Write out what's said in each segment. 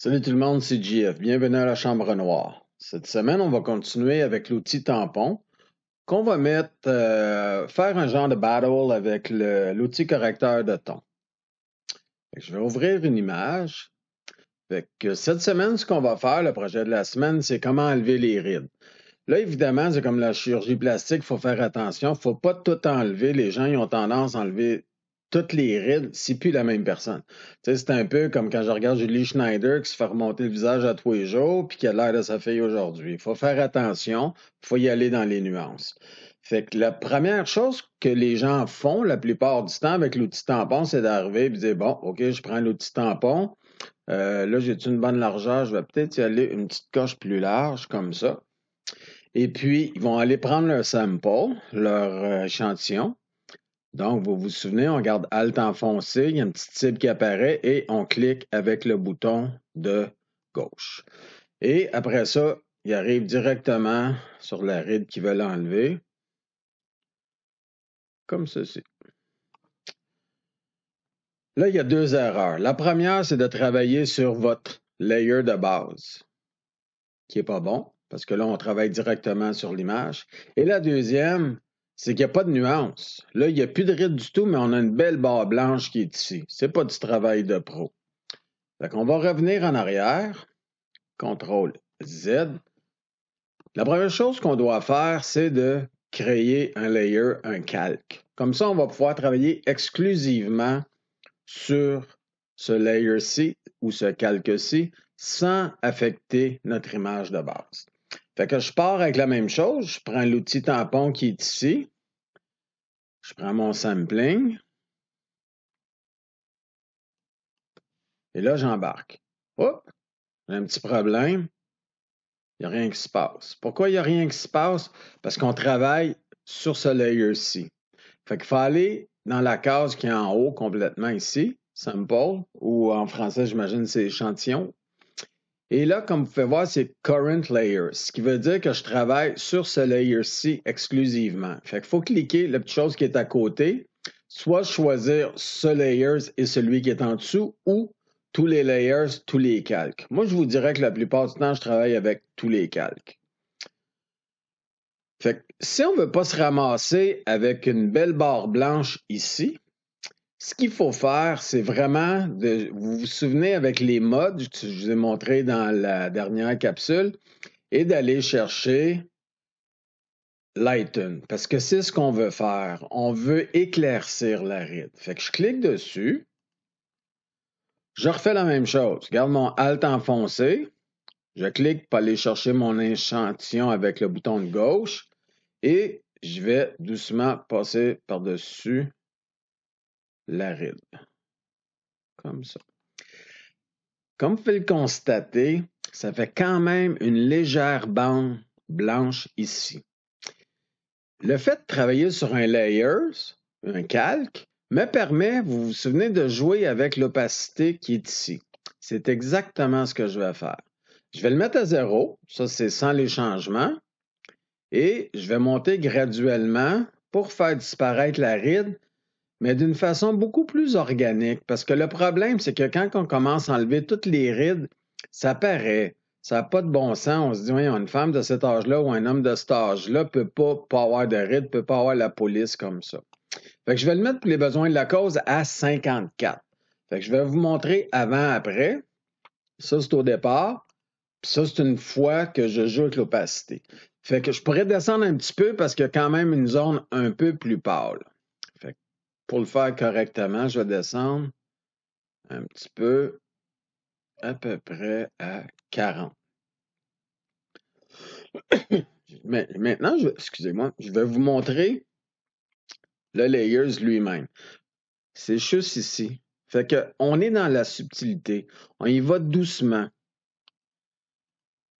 Salut tout le monde, c'est JF. Bienvenue à la Chambre Noire. Cette semaine, on va continuer avec l'outil tampon qu'on va mettre, euh, faire un genre de battle avec l'outil correcteur de ton. Je vais ouvrir une image. cette semaine, ce qu'on va faire, le projet de la semaine, c'est comment enlever les rides. Là, évidemment, c'est comme la chirurgie plastique, il faut faire attention. Il ne faut pas tout enlever. Les gens ont tendance à enlever toutes les rides, c'est plus la même personne. C'est un peu comme quand je regarde Julie Schneider qui se fait remonter le visage à tous les jours puis qui a l'air de sa fille aujourd'hui. Il faut faire attention, il faut y aller dans les nuances. Fait que la première chose que les gens font la plupart du temps avec l'outil tampon, c'est d'arriver et de dire Bon, OK, je prends l'outil tampon. Euh, là, j'ai une bonne largeur, je vais peut-être y aller une petite coche plus large comme ça. Et puis, ils vont aller prendre leur sample, leur euh, échantillon, donc, vous vous souvenez, on garde Alt enfoncé, il y a une petite cible qui apparaît et on clique avec le bouton de gauche. Et après ça, il arrive directement sur la ride qui veut l'enlever, comme ceci. Là, il y a deux erreurs. La première, c'est de travailler sur votre layer de base, qui n'est pas bon, parce que là, on travaille directement sur l'image. Et la deuxième, c'est qu'il n'y a pas de nuance. Là, il n'y a plus de ride du tout, mais on a une belle barre blanche qui est ici. Ce n'est pas du travail de pro. Donc, on va revenir en arrière. CTRL Z. La première chose qu'on doit faire, c'est de créer un layer, un calque. Comme ça, on va pouvoir travailler exclusivement sur ce layer-ci ou ce calque-ci sans affecter notre image de base. Fait que je pars avec la même chose. Je prends l'outil tampon qui est ici. Je prends mon sampling. Et là, j'embarque. Oh, j'ai un petit problème. Il n'y a rien qui se passe. Pourquoi il n'y a rien qui se passe? Parce qu'on travaille sur ce layer-ci. Fait qu'il faut aller dans la case qui est en haut complètement ici, sample, ou en français, j'imagine, c'est échantillon. Et là, comme vous pouvez voir, c'est Current Layer, ce qui veut dire que je travaille sur ce layer-ci exclusivement. Fait qu'il faut cliquer la petite chose qui est à côté, soit choisir ce layer et celui qui est en dessous, ou tous les layers, tous les calques. Moi, je vous dirais que la plupart du temps, je travaille avec tous les calques. Fait que si on ne veut pas se ramasser avec une belle barre blanche ici, ce qu'il faut faire, c'est vraiment de. Vous vous souvenez avec les modes que je vous ai montré dans la dernière capsule, et d'aller chercher Lighten, parce que c'est ce qu'on veut faire. On veut éclaircir la ride. Fait que je clique dessus. Je refais la même chose. Garde mon Alt enfoncé. Je clique pour aller chercher mon échantillon avec le bouton de gauche et je vais doucement passer par-dessus la ride. Comme ça. Comme vous pouvez le constater, ça fait quand même une légère bande blanche ici. Le fait de travailler sur un layers, un calque, me permet, vous vous souvenez, de jouer avec l'opacité qui est ici. C'est exactement ce que je vais faire. Je vais le mettre à zéro, ça c'est sans les changements, et je vais monter graduellement pour faire disparaître la ride mais d'une façon beaucoup plus organique. Parce que le problème, c'est que quand on commence à enlever toutes les rides, ça paraît. Ça n'a pas de bon sens. On se dit, oui, une femme de cet âge-là ou un homme de cet âge-là ne peut pas, pas avoir de rides, ne peut pas avoir la police comme ça. Fait que je vais le mettre pour les besoins de la cause à 54. Fait que je vais vous montrer avant-après. Ça, c'est au départ. Ça, c'est une fois que je joue avec l'opacité. Fait que je pourrais descendre un petit peu parce qu'il y a quand même une zone un peu plus pâle. Pour le faire correctement, je vais descendre un petit peu, à peu près à 40. Mais maintenant, excusez-moi, je vais vous montrer le layers lui-même. C'est juste ici. Fait que on est dans la subtilité. On y va doucement.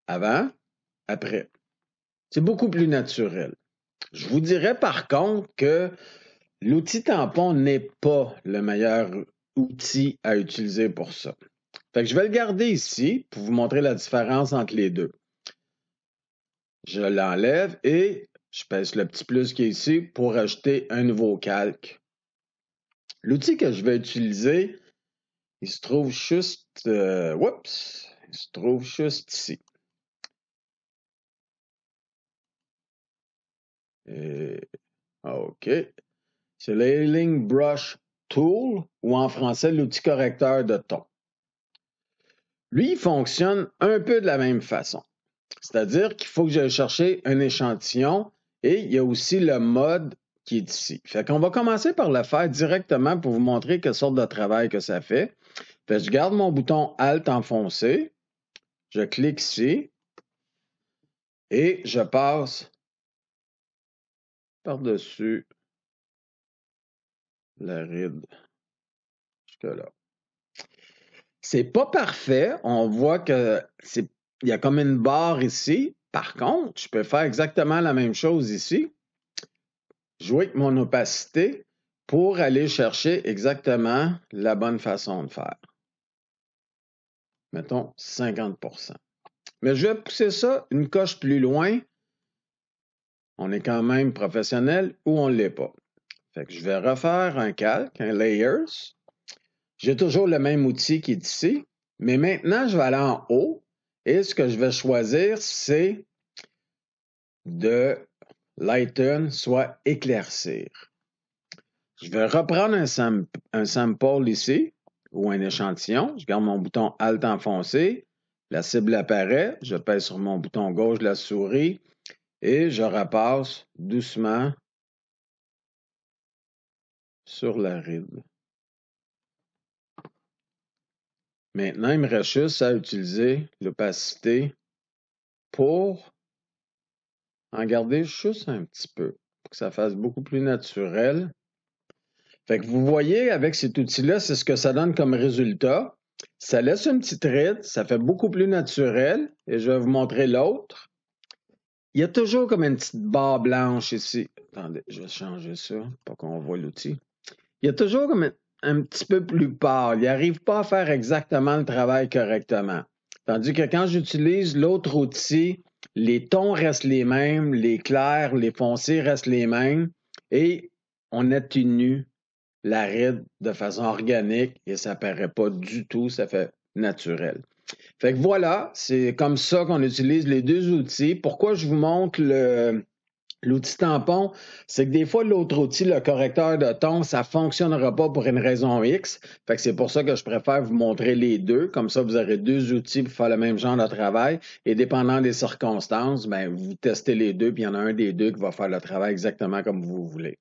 Avant, après. C'est beaucoup plus naturel. Je vous dirais par contre que L'outil tampon n'est pas le meilleur outil à utiliser pour ça. Fait je vais le garder ici pour vous montrer la différence entre les deux. Je l'enlève et je pèse le petit plus qui est ici pour ajouter un nouveau calque. L'outil que je vais utiliser Il se trouve juste. Euh, oups! Il se trouve juste ici. OK. C'est l'Ailing Brush Tool ou en français l'outil correcteur de ton. Lui, il fonctionne un peu de la même façon. C'est-à-dire qu'il faut que j'aille chercher un échantillon et il y a aussi le mode qui est ici. Fait qu'on va commencer par le faire directement pour vous montrer quelle sorte de travail que ça fait. fait je garde mon bouton Alt enfoncé, je clique ici et je passe par-dessus la ride jusque-là. C'est pas parfait. On voit que c'est il y a comme une barre ici. Par contre, je peux faire exactement la même chose ici. Jouer avec mon opacité pour aller chercher exactement la bonne façon de faire. Mettons 50% Mais je vais pousser ça une coche plus loin. On est quand même professionnel ou on ne l'est pas. Je vais refaire un calque, un layers. J'ai toujours le même outil qui est ici, mais maintenant, je vais aller en haut et ce que je vais choisir, c'est de lighten, soit éclaircir. Je vais reprendre un, un sample ici, ou un échantillon. Je garde mon bouton Alt enfoncé. La cible apparaît. Je pèse sur mon bouton gauche de la souris et je repasse doucement sur la ride. Maintenant, il me reste juste à utiliser l'opacité pour en garder juste un petit peu, pour que ça fasse beaucoup plus naturel. Fait que vous voyez, avec cet outil-là, c'est ce que ça donne comme résultat. Ça laisse une petite ride, ça fait beaucoup plus naturel, et je vais vous montrer l'autre. Il y a toujours comme une petite barre blanche ici. Attendez, je vais changer ça pour qu'on voit l'outil. Il y a toujours comme un petit peu plus pâle. Il n'arrive pas à faire exactement le travail correctement. Tandis que quand j'utilise l'autre outil, les tons restent les mêmes, les clairs, les foncés restent les mêmes et on atténue la ride de façon organique et ça paraît pas du tout, ça fait naturel. Fait que voilà, c'est comme ça qu'on utilise les deux outils. Pourquoi je vous montre le, L'outil tampon, c'est que des fois, l'autre outil, le correcteur de ton, ça ne fonctionnera pas pour une raison X. Fait que c'est pour ça que je préfère vous montrer les deux. Comme ça, vous aurez deux outils pour faire le même genre de travail. Et dépendant des circonstances, ben, vous testez les deux, puis il y en a un des deux qui va faire le travail exactement comme vous voulez.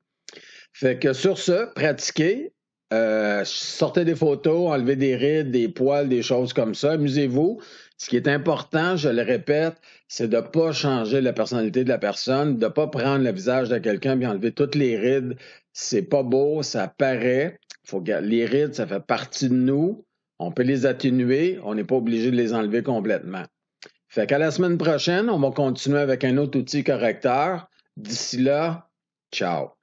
Fait que sur ce, pratiquez. Euh, sortez des photos, enlevez des rides, des poils, des choses comme ça. Amusez-vous. Ce qui est important, je le répète, c'est de ne pas changer la personnalité de la personne, de ne pas prendre le visage de quelqu'un et enlever toutes les rides. C'est pas beau, ça paraît. Faut, les rides, ça fait partie de nous. On peut les atténuer, on n'est pas obligé de les enlever complètement. Fait qu'à la semaine prochaine, on va continuer avec un autre outil correcteur. D'ici là, ciao.